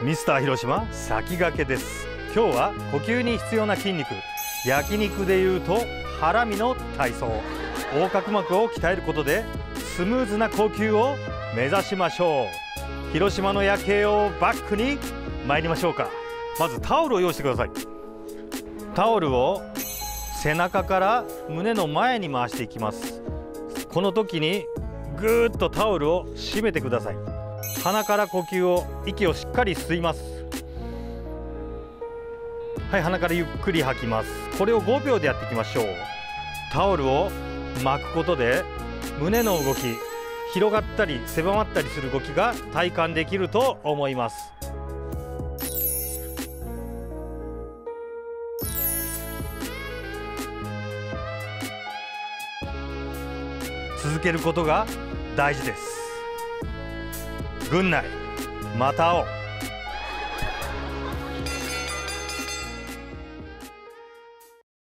ミスター広島先駆けです。今日は呼吸に必要な筋肉焼肉でいうとハラミの体操。横隔膜を鍛えることでスムーズな呼吸を目指しましょう。広島の夜景をバックに参りましょうか。まずタオルを用意してください。タオルを背中から胸の前に回していきます。この時にぐーっとタオルを締めてください。鼻から呼吸を息をしっかり吸います。はい鼻からゆっくり吐きます。これを5秒でやっていきましょう。タオルを巻くことで胸の動き広がったり狭まったりする動きが体感できると思います。続けることが大事です。軍内また会おう。